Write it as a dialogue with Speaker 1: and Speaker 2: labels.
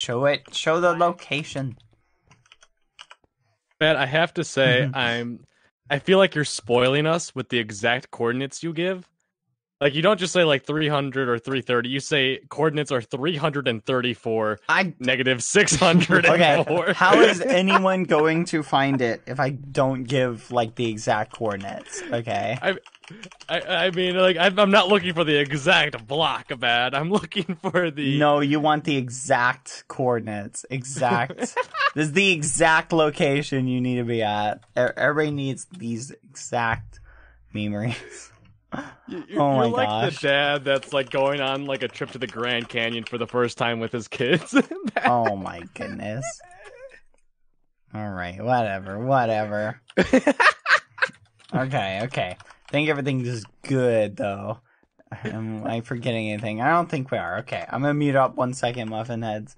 Speaker 1: Show it. Show the location.
Speaker 2: Man, I have to say. I'm. I feel like you're spoiling us with the exact coordinates you give. Like you don't just say like 300 or 330. You say coordinates are 334
Speaker 1: I
Speaker 2: negative 604.
Speaker 1: okay. How is anyone going to find it if I don't give like the exact coordinates? Okay.
Speaker 2: I, I, I mean, like I'm I'm not looking for the exact block, man. I'm looking for the.
Speaker 1: No, you want the exact coordinates. Exact. this is the exact location you need to be at. Everybody needs these exact memories.
Speaker 2: Oh you're,
Speaker 1: Oh my
Speaker 2: you're like
Speaker 1: gosh.
Speaker 2: the dad that's like going on like a trip to the Grand Canyon for the first time with his kids.
Speaker 1: Oh my goodness. All right, whatever, whatever. okay, okay. I think everything's good though. Am I forgetting anything? I don't think we are. Okay, I'm gonna mute up one second, muffin heads.